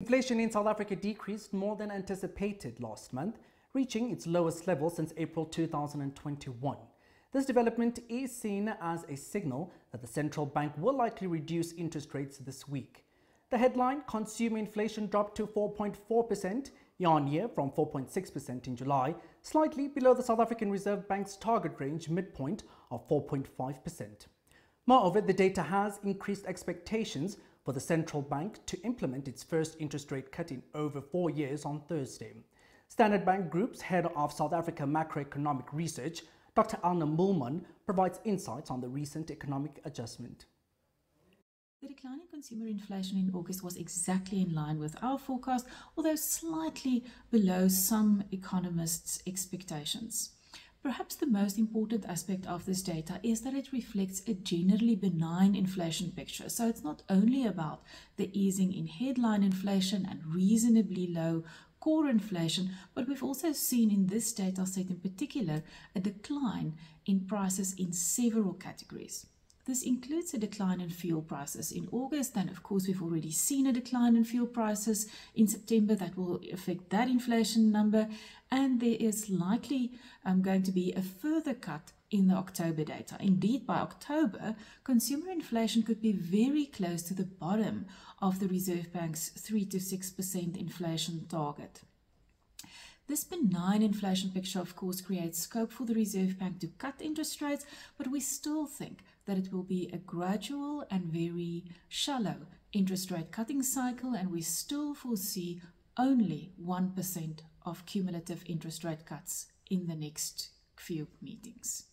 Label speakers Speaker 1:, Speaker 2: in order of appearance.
Speaker 1: Inflation in South Africa decreased more than anticipated last month, reaching its lowest level since April 2021. This development is seen as a signal that the central bank will likely reduce interest rates this week. The headline consumer inflation dropped to 4.4% year on year from 4.6% in July, slightly below the South African Reserve Bank's target range midpoint of 4.5%. Moreover, the data has increased expectations for the central bank to implement its first interest rate cut in over four years on Thursday. Standard Bank Group's head of South Africa macroeconomic research, Dr. Elna Moolman, provides insights on the recent economic adjustment.
Speaker 2: The decline in consumer inflation in August was exactly in line with our forecast, although slightly below some economists' expectations. Perhaps the most important aspect of this data is that it reflects a generally benign inflation picture. So it's not only about the easing in headline inflation and reasonably low core inflation, but we've also seen in this data set in particular a decline in prices in several categories. This includes a decline in fuel prices in August, and of course, we've already seen a decline in fuel prices in September that will affect that inflation number, and there is likely um, going to be a further cut in the October data. Indeed, by October, consumer inflation could be very close to the bottom of the Reserve Bank's 3 to 6% inflation target. This benign inflation picture, of course, creates scope for the Reserve Bank to cut interest rates, but we still think that it will be a gradual and very shallow interest rate cutting cycle, and we still foresee only 1% of cumulative interest rate cuts in the next few meetings.